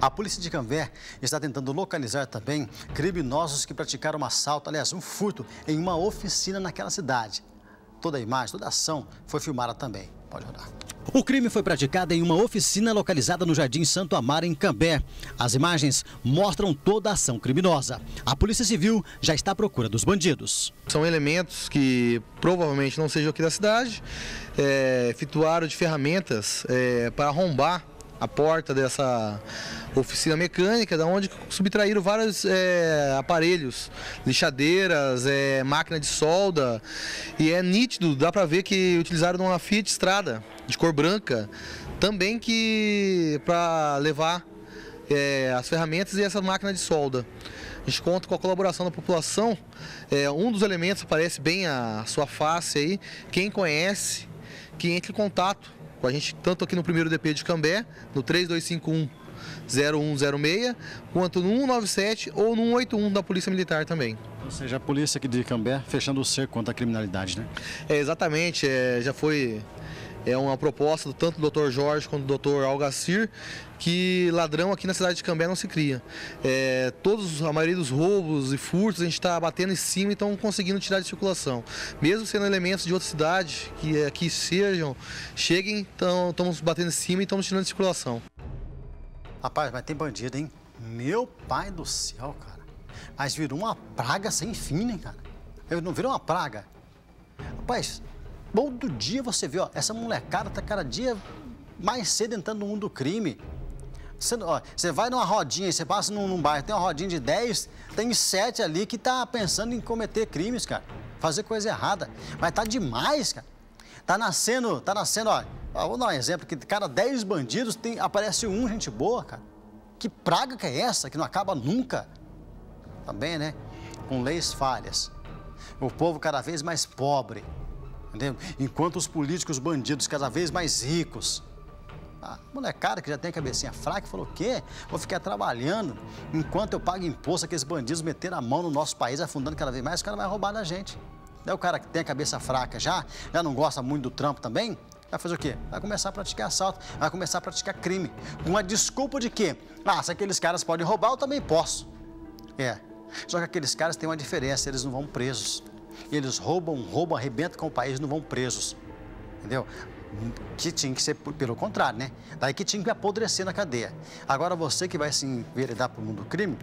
A polícia de Cambé está tentando localizar também criminosos que praticaram um assalto, aliás, um furto, em uma oficina naquela cidade. Toda a imagem, toda a ação foi filmada também. Pode rodar. O crime foi praticado em uma oficina localizada no Jardim Santo Amaro, em Cambé. As imagens mostram toda a ação criminosa. A Polícia Civil já está à procura dos bandidos. São elementos que provavelmente não sejam aqui da cidade, é, efetuaram de ferramentas é, para arrombar a porta dessa oficina mecânica, da onde subtraíram vários é, aparelhos, lixadeiras, é, máquina de solda, e é nítido, dá para ver que utilizaram uma Fiat Strada de cor branca, também que para levar é, as ferramentas e essa máquina de solda. A gente conta com a colaboração da população. É, um dos elementos aparece bem a sua face aí. Quem conhece, que entre em contato com a gente, tanto aqui no primeiro DP de Cambé, no 3251 0106, quanto no 197 ou no 181 da Polícia Militar também. Ou seja, a polícia aqui de Cambé fechando o cerco contra a criminalidade, né? É, exatamente, é, já foi é uma proposta tanto do Dr. Jorge quanto do Dr. Algacir que ladrão aqui na cidade de Cambé não se cria. É, todos, a maioria dos roubos e furtos a gente está batendo em cima e estão conseguindo tirar de circulação. Mesmo sendo elementos de outra cidade que aqui sejam, cheguem, estamos batendo em cima e estamos tirando de circulação. Rapaz, mas tem bandido, hein? Meu pai do céu, cara. Mas virou uma praga sem fim, né, cara? Não virou uma praga? Rapaz, todo dia você vê, ó, essa molecada tá cada dia mais cedo entrando no mundo do crime. Você, ó, você vai numa rodinha, você passa num, num bairro, tem uma rodinha de 10, tem sete ali que tá pensando em cometer crimes, cara. Fazer coisa errada. Mas tá demais, cara. Tá nascendo, tá nascendo, ó, Vou dar um exemplo, que cada 10 bandidos tem, aparece um gente boa, cara. Que praga que é essa, que não acaba nunca? Também, né? Com leis falhas. O povo cada vez mais pobre, entendeu? Enquanto os políticos bandidos cada vez mais ricos. A molecada que já tem a cabecinha fraca falou, o quê? Vou ficar trabalhando enquanto eu pago imposto, aqueles bandidos meteram a mão no nosso país, afundando cada vez mais, o cara vai roubar da gente. Daí o cara que tem a cabeça fraca já, já não gosta muito do trampo também, Vai fazer o quê? Vai começar a praticar assalto, vai começar a praticar crime. Uma desculpa de quê? Ah, se aqueles caras podem roubar, eu também posso. É. Só que aqueles caras têm uma diferença, eles não vão presos. Eles roubam, roubam, arrebentam com o país, não vão presos. Entendeu? Que tinha que ser pelo contrário, né? Daí que tinha que apodrecer na cadeia. Agora você que vai se enveredar para o mundo do crime,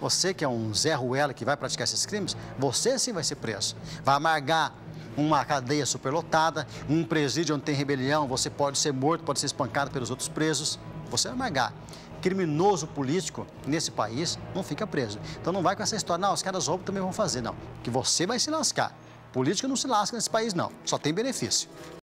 você que é um Zé Ruela que vai praticar esses crimes, você sim vai ser preso. Vai amargar uma cadeia superlotada, um presídio onde tem rebelião, você pode ser morto, pode ser espancado pelos outros presos, você vai amargar. Criminoso político nesse país não fica preso. Então não vai com essa história, não, os caras roubam também vão fazer, não. Que você vai se lascar. Político não se lasca nesse país, não. Só tem benefício.